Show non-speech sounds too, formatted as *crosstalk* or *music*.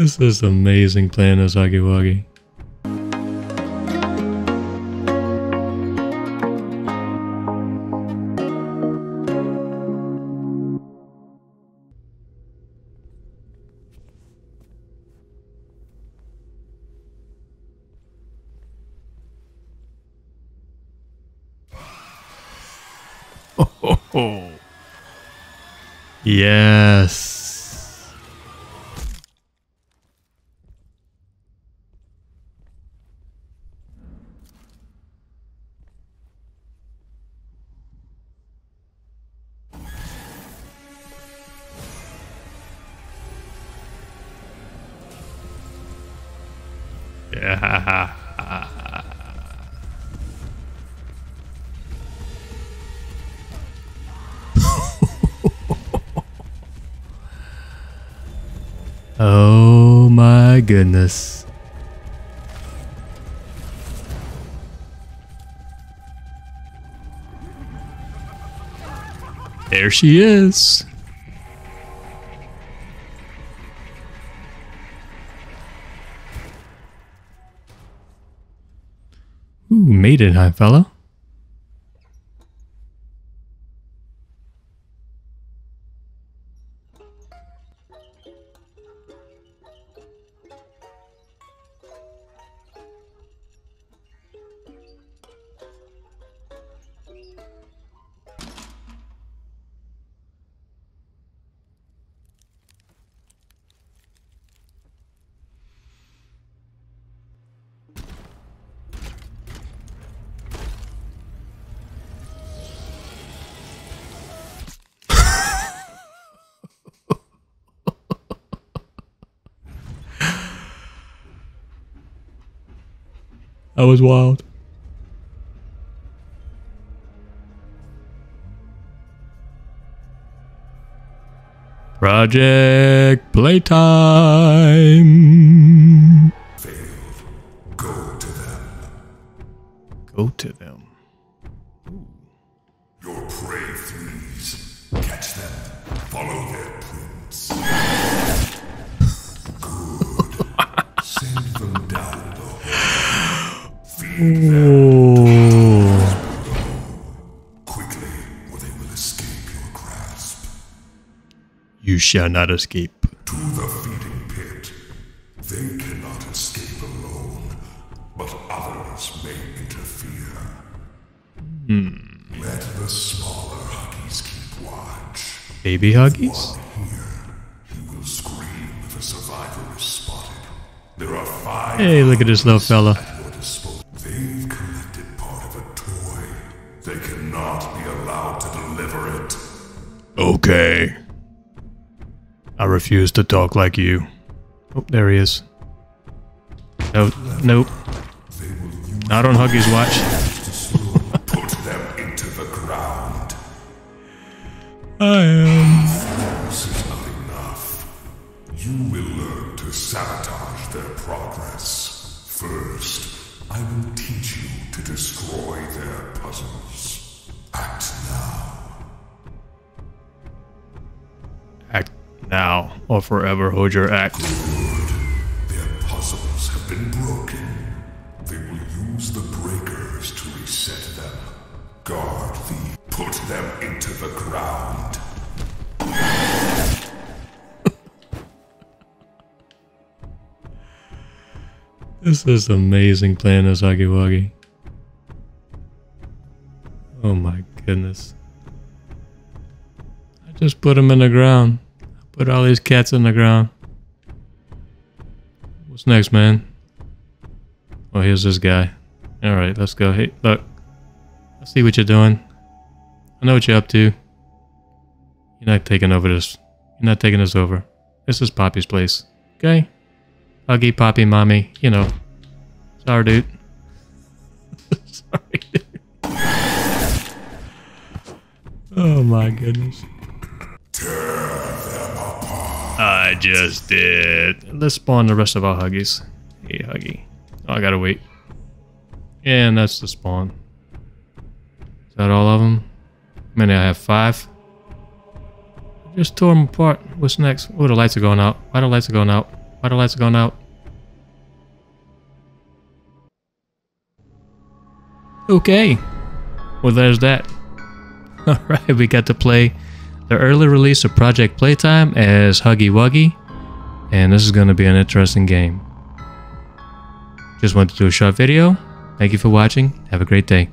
This is amazing playing as Wuggy. Oh, *laughs* yes. Yeah. *laughs* Oh my goodness. There she is. Ooh, made it, huh, fella? That was wild. Project Playtime. Go to them. Go to them. Your prey flees. Catch them. Follow their prints. *laughs* Good. Send them down the hole. Feed them quickly, or they will escape your grasp. You shall not escape. To the feeding pit. They cannot escape alone, but others may interfere. Hmm. Let the smaller huggies keep watch. Baby huggies? He will scream if a survivor is spotted. There are five. Hey, look at this little fella. Okay. I refuse to talk like you. Oh, there he is. Nope. Nope. Not on Huggy's watch. Put them into the ground. I am. This is not enough. You will learn to sabotage their progress. First, I will teach you to destroy their puzzles. Now or forever hold your act. Their puzzles have been broken. They will use the breakers to reset them. Guard the. Put them into the ground. *laughs* This is amazing playing as Huggy Wuggy. Oh my goodness. I just put him in the ground. Put all these cats in the ground. What's next, man? Oh, here's this guy. Alright, let's go. Hey, look. I see what you're doing. I know what you're up to. You're not taking over this. You're not taking this over. This is Poppy's place. Okay? Huggy, Poppy, Mommy. You know. Sorry, dude. *laughs* Sorry, dude. Oh my goodness. I just did. Let's spawn the rest of our Huggies. Hey, Huggy. Oh, I gotta wait. And that's the spawn. Is that all of them? Many I have? Five? Just tore them apart. What's next? Oh, the lights are going out. Why the lights are going out? Why the lights are gone out? Okay. Well, there's that. *laughs* Alright, we got to play the early release of Project Playtime as Huggy Wuggy. And this is going to be an interesting game. Just wanted to do a short video. Thank you for watching. Have a great day.